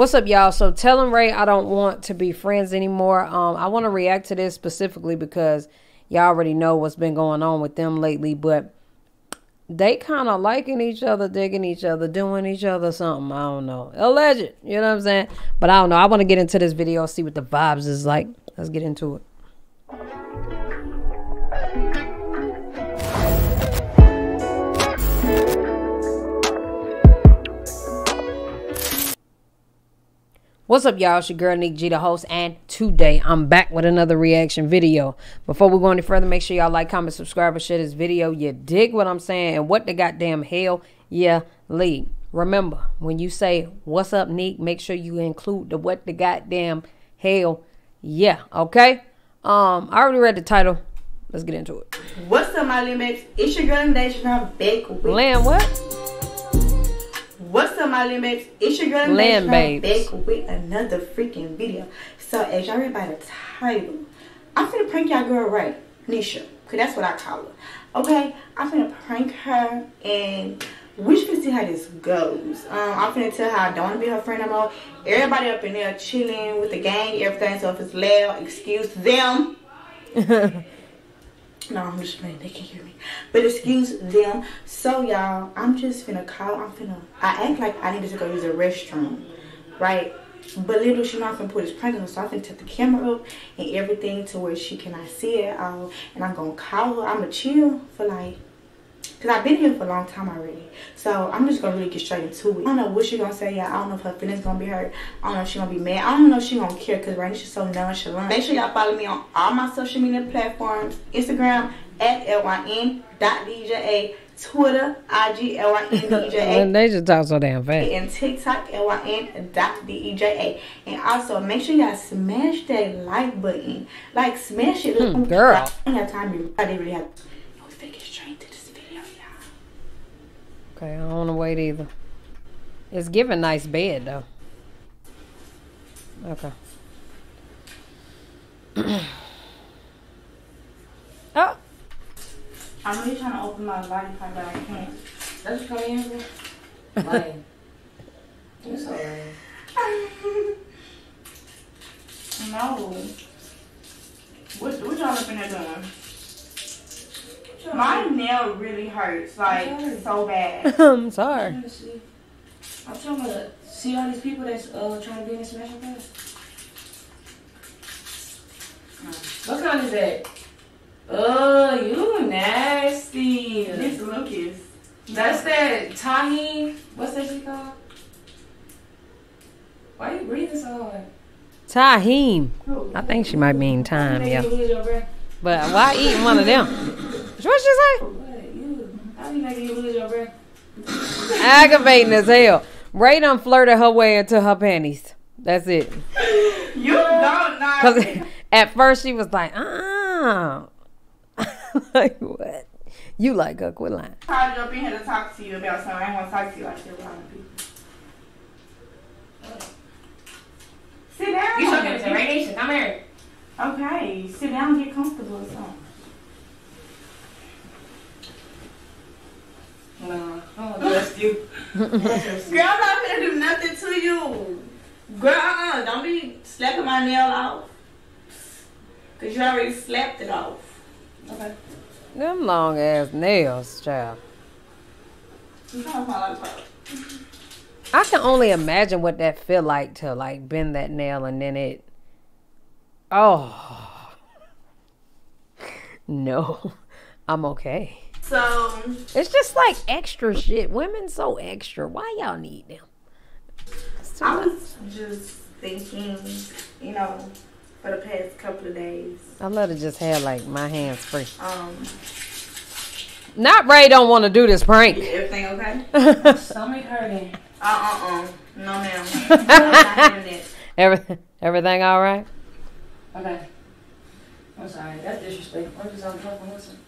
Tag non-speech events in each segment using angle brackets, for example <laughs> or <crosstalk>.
What's up, y'all? So telling Ray I don't want to be friends anymore. Um, I want to react to this specifically because y'all already know what's been going on with them lately, but they kind of liking each other, digging each other, doing each other something. I don't know. Alleged. You know what I'm saying? But I don't know. I want to get into this video, see what the vibes is like. Let's get into it. What's up, y'all? It's your girl, Nick G, the host, and today I'm back with another reaction video. Before we go any further, make sure y'all like, comment, subscribe, and share this video. You dig what I'm saying and what the goddamn hell yeah leave. Remember, when you say, what's up, Nick, make sure you include the what the goddamn hell yeah, okay? Um, I already read the title. Let's get into it. What's up, my limits? It's your girl, Nation. I'm back with... Lamb what? What's up, my limits? It's your girl, Nation. back with another freaking video. So, as y'all read by the title, I'm finna prank y'all girl right, Nisha. Because that's what I call her. Okay? I'm finna prank her and we should see how this goes. Um, I'm finna tell her I don't want to be her friend no more. Everybody up in there chilling with the gang, everything. So, if it's loud, excuse them. <laughs> No, I'm just playing. They can hear me. But excuse them. So, y'all, I'm just finna call. I'm finna. I act like I needed to go use a restroom, right? But little she not gonna put his prank on, so I'm finna take the camera up and everything to where she cannot see it all. And I'm gonna call her. I'm gonna chill for like because I've been here for a long time already. So I'm just going to really get straight into it. I don't know what she's going to say. Yeah, I don't know if her feelings going to be hurt. I don't know if she's going to be mad. I don't know if she's going to care because right now she's so nonchalant. Make sure y'all follow me on all my social media platforms. Instagram at lyn.dja. Twitter, IG, L-Y-N-D-E-J-A. <laughs> they just talk so damn fast. And TikTok, L-Y-N.D-E-J-A. And also, make sure y'all smash that like button. Like, smash it. Hmm, girl. I don't have time. I didn't really have... Okay, I don't want to wait either. It's giving nice bed though. Okay. <clears throat> oh. I'm really trying to open my body part, but I can't. That's come in here. Lame. You're so lame. no. What, what y'all up in there doing? My nail really hurts, like so bad. <laughs> I'm sorry. I'm trying to see all these people that's uh, trying to be in this Smash Pass. What kind is that? Oh, you nasty. This Lucas. That's that Tahine. What's that shit called? Why are you breathing so hard? Tahim. I think she might mean time, yeah. But why eating one of them? What she say? You making you lose your breath? Aggravating as hell. Ray done flirted her way into her panties. That's it. You don't know. Because <laughs> at first she was like, uh <laughs> like, what? You like her, quit lying. I jump in here to talk to you about something. I ain't want to talk to you like that. Sit down. You talking to radiation. Come here. Okay, sit down get comfortable or something. No, I don't trust you. <laughs> Girl, I'm not gonna do nothing to you. Girl, uh, don't be slapping my nail off. Cause you already slapped it off. Okay. Them long ass nails, child. I can only imagine what that feel like to like bend that nail and then it. Oh. <laughs> No, I'm okay. So it's just like extra shit. Women so extra. Why y'all need them? I was just thinking, you know, for the past couple of days. I love to just have like my hands free. Um. Not Ray don't want to do this prank. Everything okay? <laughs> Stomach hurting. Uh uh uh. No ma'am. <laughs> everything everything all right? Okay. I'm sorry. That's disrespectful. I'm just on fucking listen.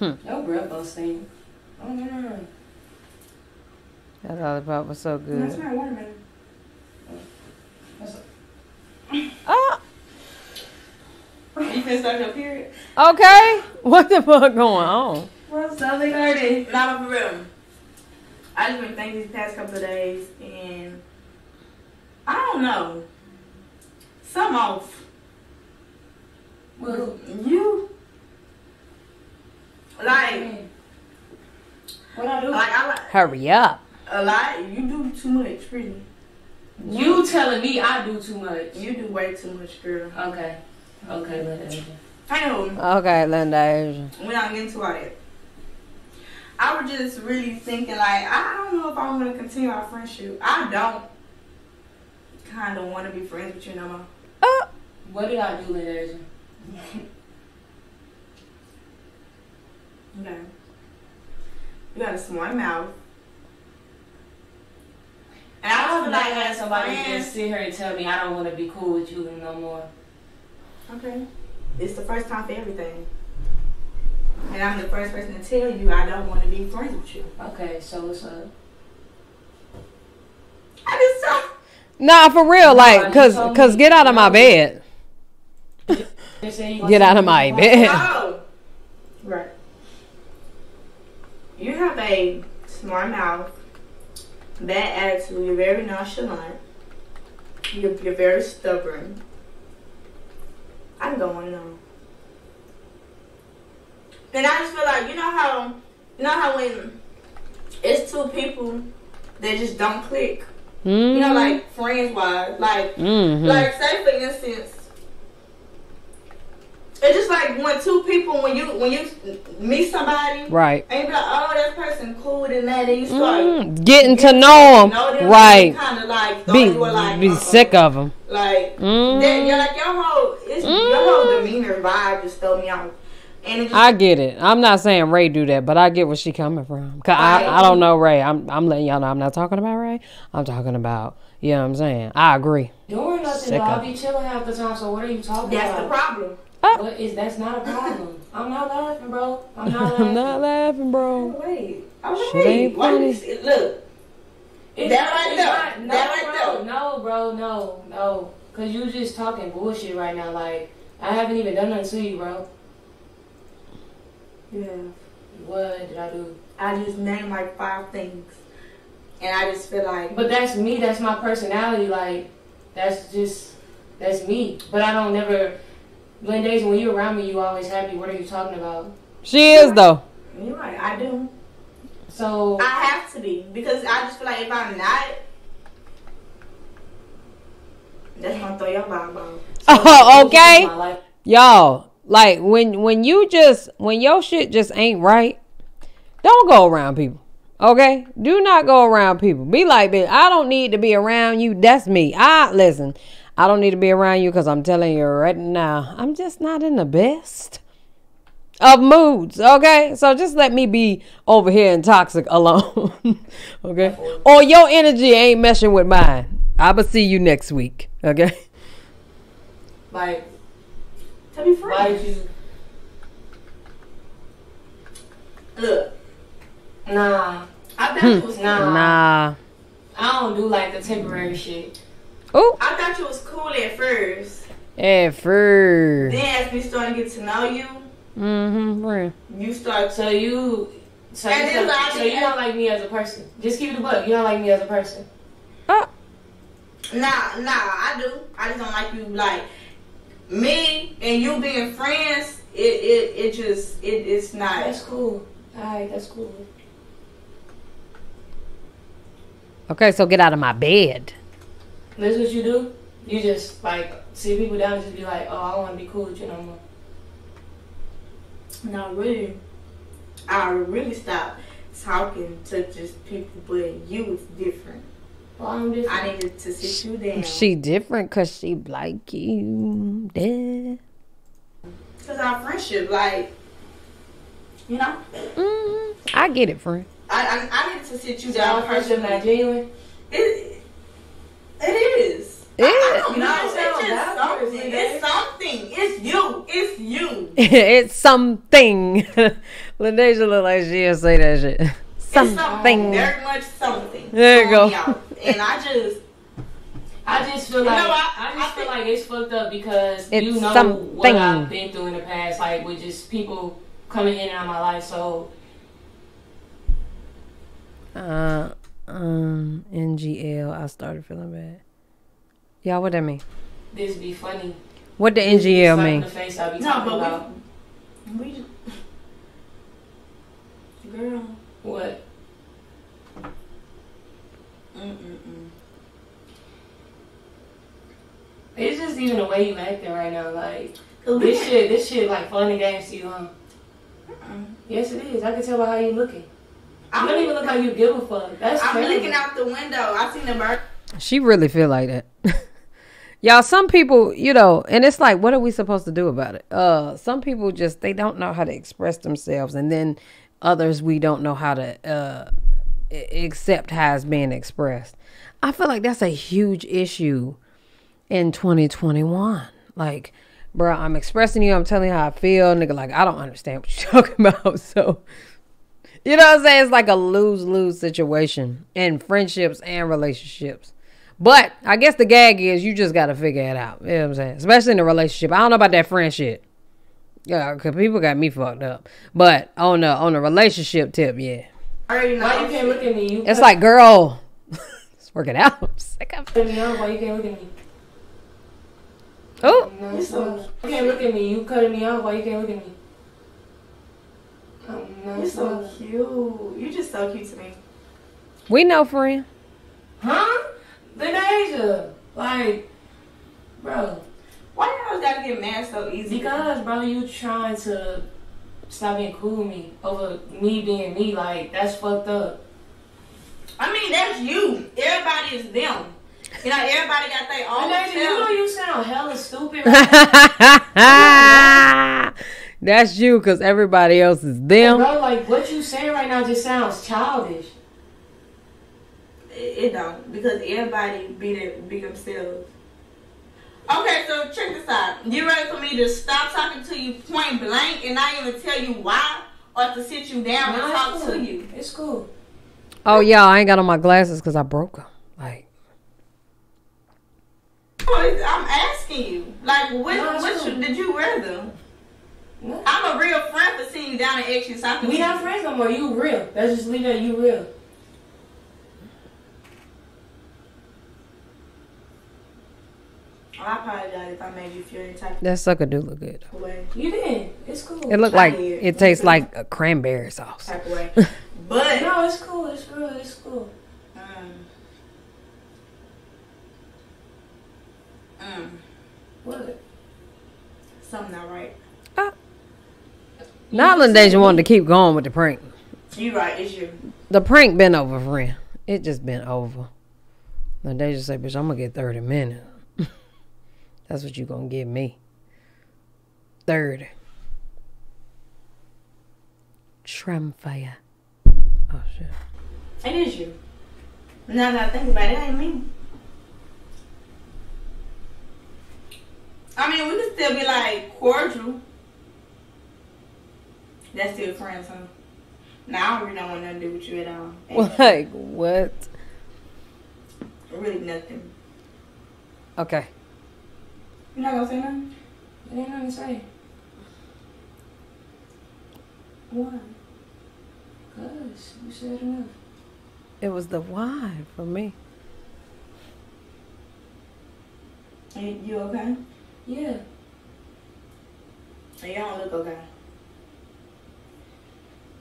Hmm. Your breath don't. Oh, no, no, no. That lollipop was so good. That's my watermelon. Oh. You finna start your period? Okay. What the fuck going on? Well, stomach hurting. Not for real. I just been thinking these past couple of days, and I don't know. Some off. Well, You like what I do? like I like Hurry up. Uh, a lot. You do too much, really. you telling me I do too much? You do way too much, girl. Okay. Okay, let it. I know. Okay, Linda Asia. We're not getting into all that. I was just really thinking, like, I don't know if I want to continue our friendship. I don't kind of want to be friends with you no more. Oh, What did I do, Liz? <laughs> Okay. You got a smart mouth. And I I feel would like like have somebody just sit here and tell me I don't want to be cool with you no more. Okay. It's the first time for everything. And I'm the first person to tell you I don't want to be friends with you. Okay, so what's up? I just don't. Nah, for real, like, cause, cause get out of my bed. They say you gonna Get out of my bed. <laughs> <laughs> Oh. Right. You have a smart mouth, bad attitude, you're very nonchalant, you're, you're very stubborn. I can go on and on. And I just feel like, you know how, you know how when it's two people that just don't click, Mm-hmm. you know, like friends wise, like mm-hmm. like, say for instance, it's just like when two people, when you when you meet somebody, right. and you be like, oh, that person cool and that, and you start Mm, getting to know them, right. Kind of like Be, you were like, be uh-uh. sick of them. Like Mm. then you're like your whole it's your whole demeanor vibe just throw me off, and just I get it. I'm not saying Ray do that, but I get where she coming from. Cause I, I don't know Ray. I'm I'm letting y'all know I'm not talking about Ray. I'm talking about you know what I'm saying. I agree. Doing nothing, Sick though. I of be chilling half the time. So what are you talking that's the about? Oh. problem. What is that's not a problem. I'm not laughing, bro. I'm not laughing. I'm not laughing, bro. Wait, oh, Shit ain't wait, why funny. you look? It's That not- right it's there. not- That right no, there. bro, No, bro, no, no. Cause you just talking bullshit right now. Like I haven't even done nothing to you, bro. Yeah. What did I do? I just named like five things, and I just feel like But that's me. That's my personality. Like that's just that's me. But I don't never. When days when you're around me, you always happy. What are you talking about? She is though. you're right. I do. So I have to be because I just feel like if I'm not, that's gonna throw your vibe off. Oh, <laughs> okay. My. Y'all, like when when you just when your shit just ain't right, don't go around people. Okay? Do not go around people. Be like, bitch, I don't need to be around you. That's me. I listen. I don't need to be around you because I'm telling you right now, I'm just not in the best of moods. Okay? So just let me be over here in toxic <laughs> alone. okay? Or your energy ain't meshing with mine. I'ma see you next week. Okay? Like To be why friends. did you? Look, Nah, I thought you hmm. was Nah. Nah. I don't do like the temporary shit. Oh, I thought you was cool at first. at first. Then as we started to get to know you, Mm-hmm. Real. you start So you, so And you, then don't- so you don't like me as a person. Just keep it a buck. You don't like me as a person. Oh, Nah, nah, I do. I just don't like you like me and you being friends. It it it just it it's not. That's cool. Alright, that's cool. okay. So get out of my bed. That's what you do. You just like see people down and just be like, oh, I want to be cool with you no more. No, really. I really stopped talking to just people, but you was different. Well, I'm different. I needed to sit you down. She different cause she like you. Yeah. Cause our friendship, like, you know, hmm I get it, friend. I I, I needed to sit you So our down. friendship not genuine. It it is. It I, don't know. It's just something. It's something. It's you. It's you. <laughs> it's something. <laughs> Ladeja look like she'll say that shit. It's something. Something. Very much something. There you go. And I just I just feel You know like what? I, I just feel think- like it's fucked up because It's you know what something. I've been through in the past, like with just people coming in and out of my life. So Uh, um, NGL. I started feeling bad. Y'all, what that mean? This be funny. What the NGL slap mean? The face I be No, talking but about. we, we just, girl, What? mm-mm-mm. It's just even the way you acting right now. Like this shit, this shit like fun and games to you, huh? Mm-mm. Yes, it is. I can tell by how you looking. I'm, I don't even look how you give a fuck. That's I'm crazy. looking out the window. I seen the bird. She really feel like that. <laughs> Y'all, some people, you know, and it's like, what are we supposed to do about it? Uh, some people just they don't know how to express themselves, and then others we don't know how to uh a- accept how it's being expressed. I feel like that's a huge issue in 2021. Like, bro, I'm expressing you. I'm telling you how I feel, nigga. Like, I don't understand what you're <laughs> talking about. So, you know what I'm saying? It's like a lose lose situation in friendships and relationships. But I guess the gag is you just got to figure it out. You know what I'm saying? Especially in a relationship. I don't know about that friendship. Yeah, because people got me fucked up. But on the on the relationship tip, yeah. I already know. Why you can't look at me? You It's like, girl, <laughs> it's working out. <laughs> I'm sick of cut me off. Why you can't look at me? Oh, No, You it's so- not. You can't look at me. You cutting me off. Why you can't look at me? You're so cute. You're just so cute to me. we know, friend. Huh? Denasia. Like, bro. Why always gotta get mad so easy? Because, bro, you trying to stop being cool with me over me being me. Like, that's fucked up. I mean, that's you. Everybody is them. You know, everybody got their own Denasia, you know you sound hella stupid <laughs> right <laughs> That's you because everybody else is them. Bro, like, what you saying right now just sounds childish. It, it don't because everybody be their, be themselves. Okay, so check this out. You ready for me to stop talking to you point blank and not even tell you why, or to sit you down Nah, and talk cool. to you? It's cool. Oh, yeah, I ain't got on my glasses because I broke them. Like, I'm asking you, like, which, No, it's which cool. did you wear them? No. I'm a real friend for sitting you down and asking you something. We not friends no more. You real. Let's just leave that you real. I apologize if I made you feel any type that sucker do look good. way. You did. It's cool. It look I like did. it tastes like a cranberry sauce. Type of way. <laughs> But no, it's cool. It's real. It's cool. mm, mm, What? something not right. Not Deja wanted to keep going with the prank. You right, it's you. The prank been over, friend. It just been over. Deja say, bitch, I'm gonna get 30 minutes. <laughs> That's what you gonna give me. 30. Tramfire. Oh shit. It is you. Now that I think about it, it ain't me. I mean, we could still be like cordial. That's still friends, huh? Now I really don't want nothing to do with you at all. <laughs> Like what? really nothing. Okay. You're not gonna say nothing? It ain't nothing to say. Why? Cause you said enough. It was the why for me. You, you okay? Yeah. And You don't look okay.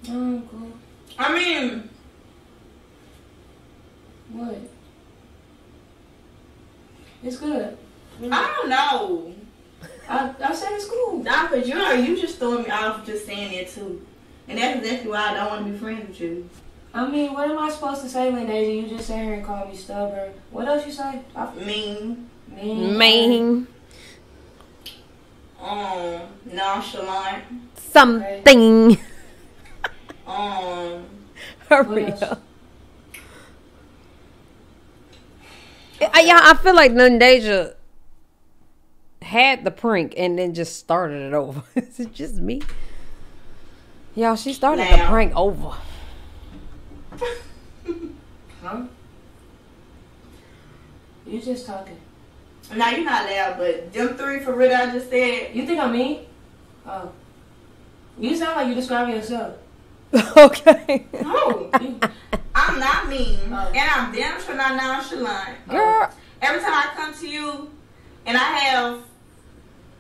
I'm cool. I mean, What? It's good. I don't know. I, I said it's cool. Nah, cause you are you just throwing me off just saying it too. And that's exactly why I don't want to be friends with you. I mean, what am I supposed to say, Lindasia? You just sat here and called me stubborn. What else you say? I, Mean, mean. Mean um, nonchalant, something. Um, Hurry up. I, yeah, I feel like Nundeja had the prank and then just started it over. <laughs> Is it just me? Y'all, she started the prank over. <laughs> Huh? You just talking. now you're not loud, but them three for real I just said. You think I'm mean? Oh. You sound like you describing yourself. <laughs> okay. No, I'm I'm not mean, and I'm damn sure not nonchalant. Girl, Every time I come to you, and I have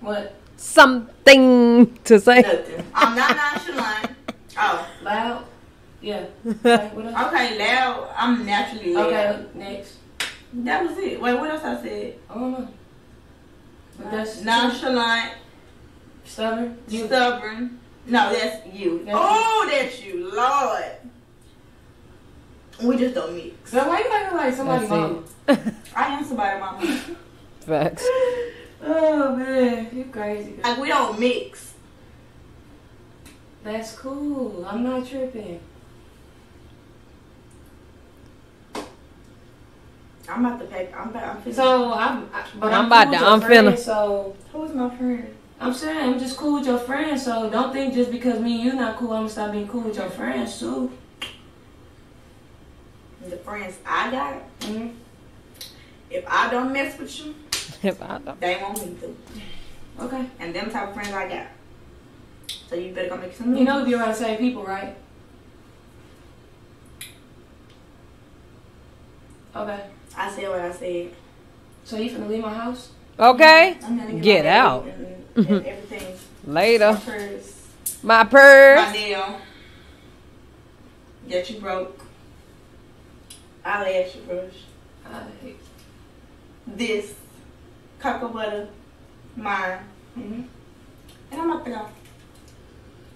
What? something to say. nothing, I'm not nonchalant. <laughs> Oh, Loud? Yeah. <laughs> Okay, what else? okay, loud. I'm naturally loud. Okay, next. That was it. Wait, what else I said? I don't know. But That's Nonchalant, stubborn. You. stubborn. No, that's you. That's oh, that's you, Lord. We just don't mix. So why you acting like somebody That's mama? it. <laughs> I am somebody, mama. Facts. Oh man, you crazy. girl. Like we don't mix. That's cool. I'm not tripping. I'm about to pack. I'm about. I'm finna- So I'm, I- but I'm I'm, about to- with I'm friend, finna- So Who is my friend? I'm saying I'm just cool with your friends. So don't think just because me and you not cool, I'm gonna stop being cool with your friends too. The friends I got. hmm If I don't mess with you, <laughs> If I don't. they won't me to. Okay. And them type of friends I got. So you better go make some. You know you're around the same people, right? Okay. I said what I said. So you finna leave my house? Okay. Get out. And, and everything. <laughs> My purse. My My purse. nail. That you broke. Eyelash brush. Alright. This. Cocoa butter. Mine. Mm-hmm. And I'm up to go.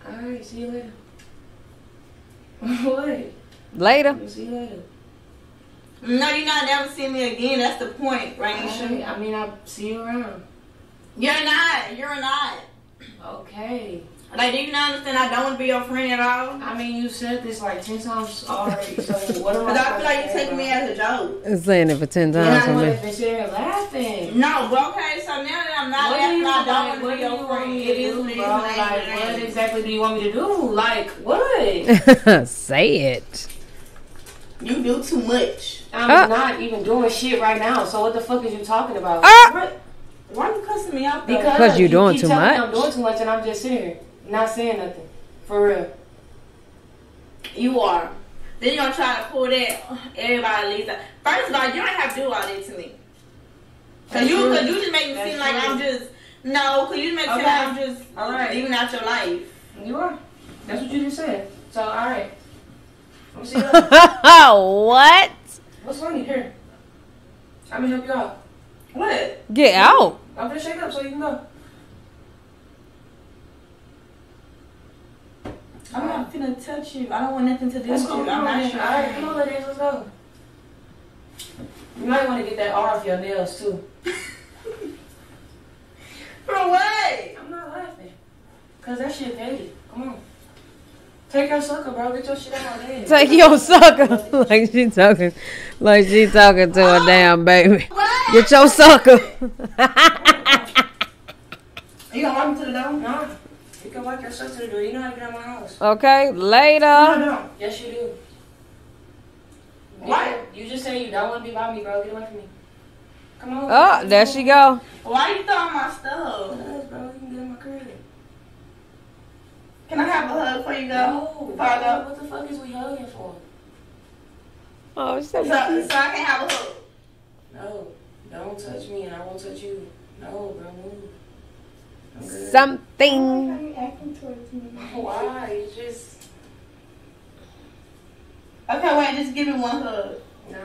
Alright, see you later. <laughs> what? Later. See you later. No, you're not never see me again. That's the point, right? Alright, I mean, I'll see you around. You're not. You're not. Okay. Like, do you not understand? I don't want to be your friend at all. I mean, you said this like 10 times already, so what am I <laughs> Because I feel like you're taking me as a joke. I'm saying it for 10 times You're for not me. the one here laughing. No, but okay, so now that I'm not What laughing, I don't what want to be you your want friend. me It to is do, what it is. bro? it ain't Like, what what it ain't. exactly do you want me to do? Like, what? <laughs> Say it. You do too much. I'm Ah. not even doing shit right now, so what the fuck is you talking about? Ah. What? Why you cussing me out though? Because Because you doing keep too much. I'm doing too much, and I'm just sitting here, not saying nothing. For real. you are. Then you're gonna try to pull that. Everybody leaves out. First of all, you don't have to do all that to me. Cause That's you, true. cause you just make me That's seem like. I'm just no. Cause you just make me seem Okay. like I'm just All right. leaving out your life. You are. That's what you just said. So, alright. Let me see that. <laughs> what? What's funny? Here. I'm gonna help you out. What? Get out. I'm gonna shake up so you can go. I'm not finna touch you. I don't want nothing to do with you. Come I'm on, not then. Alright, come on, ladies, let's go. You might want to get that R off your nails too. <laughs> For what? I'm not laughing. Cause that shit faded. Come on. Take your sucker, bro. Get your shit out my head. Take your sucker. <laughs> like she talking, like she talking to a damn baby. What? Get your sucker. <laughs> You gonna walk me to the door? No. You can walk your sucker to the door. You know how to get out my house. okay, later. no. Yes, you do. What? You just say you don't want to be by me, bro. Get away from me. Come on. Oh, there she go. Why you throwing my stuff? Because, bro, you can get in my crib. Can I have a hug before you go? No. Before I? What the fuck is we hugging for? Oh, she So, so I can have a hug. No. Don't touch me and I won't touch you. No, bro. Move. I'm good. something. you acting towards me? Why? You just. Okay, wait, just give me one hug. Nah.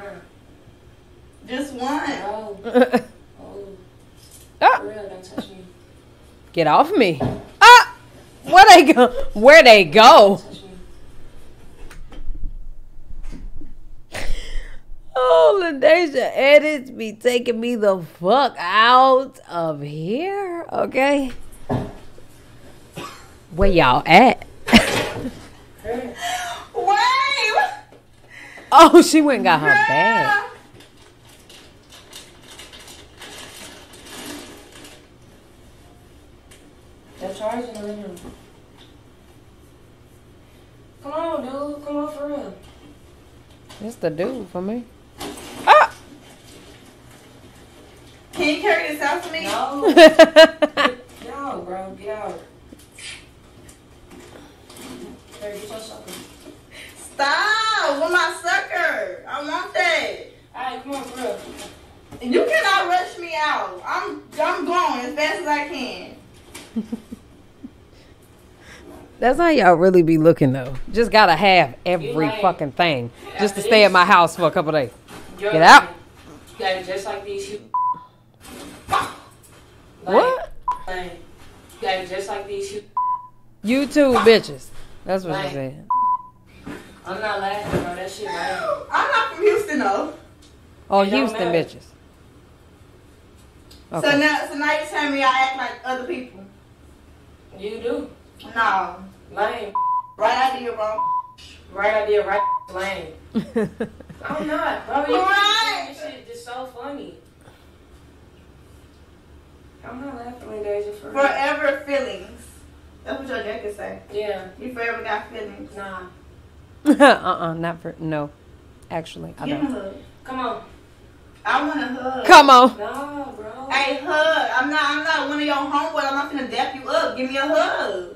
Just one. No. <laughs> Oh. Ah. For real, don't touch me. Get off me. <laughs> Where they go? Where they go? Don't touch me. Oh, LaDasia edits be taking me the fuck out of here. Okay. Where y'all at? Wait! Oh, she went and got her bag. Girl. That charge in the living room. Come on, dude. Come on for real. It's the dude for me. Ah! Can you carry this out for me? No. <laughs> Get out, bro. Get out. Here, get your sucker. Stop! With my sucker! For real. You cannot rush me out. I'm I'm going as fast as I can. That's how y'all really be looking though. Just gotta have every like- fucking thing just to stay at my house for a couple days. Get out. You gotta just like these. You, What? Like, you gotta just like these. You, You two bitches. That's what she Right. said. I'm not laughing, bro. That shit right. I'm not from Houston though. Oh, It Houston matter. bitches. So now so now you tell me I act like other people. You do. No. Lame. Right idea, bro. Right idea, right lame. <laughs> I'm not, bro. You Right. This shit just so funny. I'm not laughing when days are for real. Forever feelings. That's what your jacket say. Yeah, You forever got feelings. nah. <laughs> uh-uh, not for no. Actually, I Give me a don't. hug. Come on. I want a hug. Come on. Nah, bro. Hey, hug. I'm not. I'm not one of your homeboys. I'm not gonna dap you up. Give me a hug.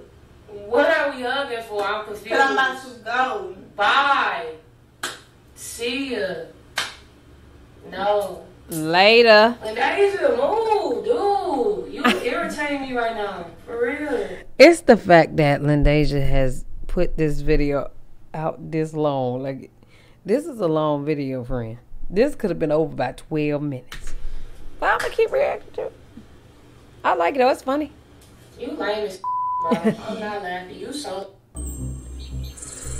What are we hugging for? I'm confused. Cause I'm about to go. Bye. See ya. No. Later. And that is a move, dude. You irritating me right now. For real. It's the fact that Lindasia has put this video out this long. Like, this is a long video, friend. This could have been over by 12 minutes. But I'm going to keep reacting to it. I like it, though. It's funny. You lame as bro. I'm not laughing. You so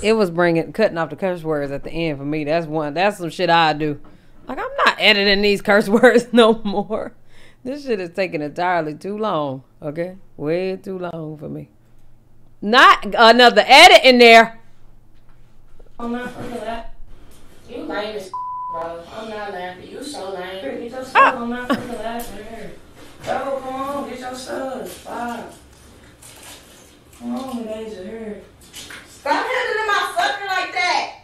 It was bringing, cutting off the curse words at the end for me. That's one, that's some shit I do. Like, I'm not editing these curse <laughs> words no more. This shit is taking entirely too long, okay? Way too long for me. Not another edit in there. I'm not laughing. You lame as <laughs> bro. I'm not laughing. You so lame. Get your stuff. Ah. I'm not. Here. Bro, come on. Get your stuff. Bye. On, days here. Stop handling my sucker like that.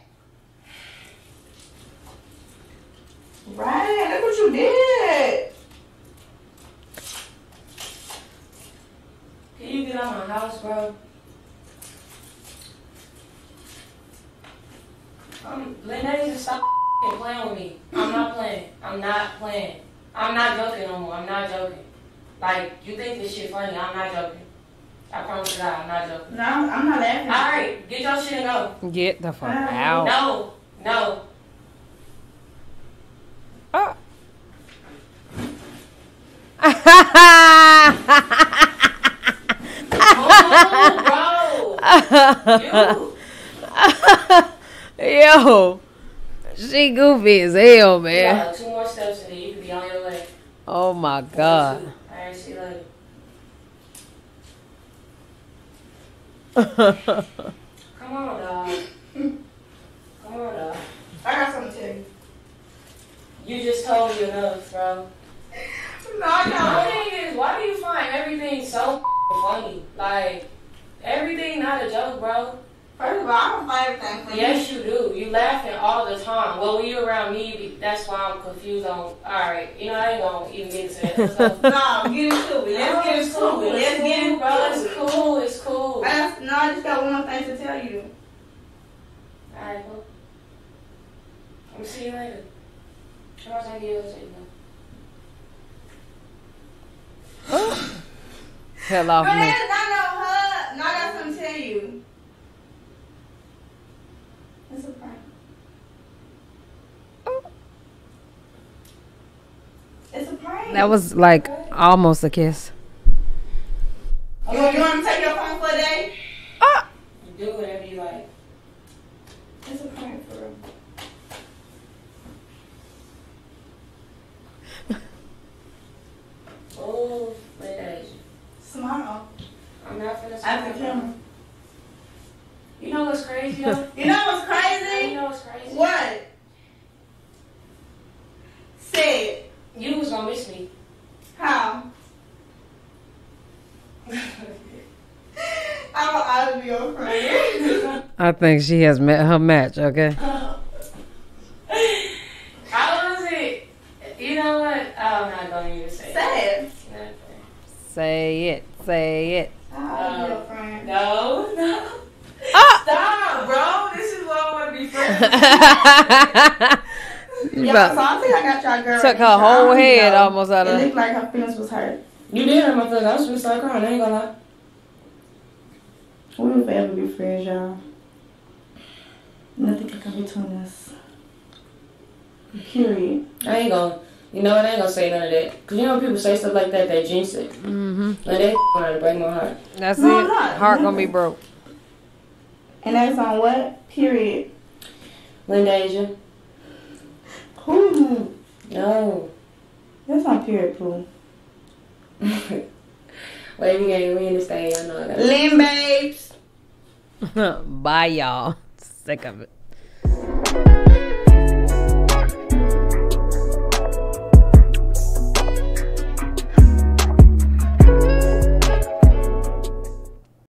Right. Look what you did. Can you get out of my house, bro? Um, Linda needs to stop playing with me. I'm not playing. I'm not playing. I'm not joking no more. I'm not joking. Like, you think this shit funny. I'm not joking. I promise you that. I'm not joking. No, I'm I'm not laughing. Alright, get your shit and go. Get the fuck Ah. out. No, no. Oh. <laughs> Oh, bro. You. <laughs> Yo, she goofy as hell, man. got two more steps and then you can be on your way. Oh my god. Alright, see you later. Come on, dog. Come on, dog. I got something to tell you. You just told me enough, bro. No, I The thing is, why do you find everything so funny? Like, everything not a joke, bro. First of all, I don't find everything funny. Yes, you do. You laughing all the time. Well, when you around me, that's why I'm confused on. All right, you know I ain't gonna even get into that. <laughs> So, No, get into it. Let's No, get it's into cool. it. Let's It's get cool, into bro. it. It's cool. It's cool. I just, no, I just got one more thing to tell you. All right, cool. I'm see you later. How much I give you? <gasps> Hell off But me. that's not no hug. No, I got something to tell you. It's a prank. It's a prank. That was like almost a kiss. You want, you want to take your phone for a day? Ah! Do whatever you like. It's a prank for real. <laughs> Oh, wait, Tomorrow. I'm not finna After camera. <laughs> You know what's crazy, though? You know what's you crazy? know what's crazy? What? Say it. You was gonna miss me. How? <laughs> I'm out of your friend. <laughs> I think she has met her match, okay? How was it? You know what? I'm not gonna even say it. Say it. it. Say it. Say it. I'm out of your friend. No, no. Ah! Stop, bro. This is why I want to be friends. <laughs> Yeah, But- so I think I got y'all girl. Took her whole don't head know. almost out of It her. looked like her feelings was hurt. You did hurt my feelings. I was gonna start crying. I ain't gonna lie. We will forever be friends, y'all. Nothing can come between us. Period. I ain't gonna. You know what? I ain't gonna say none of that. Cause you know when people say stuff like that, they jinx it. Mm-hmm. Like that <laughs> gonna break my heart. That's No, it. I'm not. Heart gonna be broke. And that's on what? Period. Linda Asia. Who? No. That's on period, Pooh. <laughs> Wait, we ain't we in this thing. I know that. Lynn babes. <laughs> Bye, y'all. Sick of it.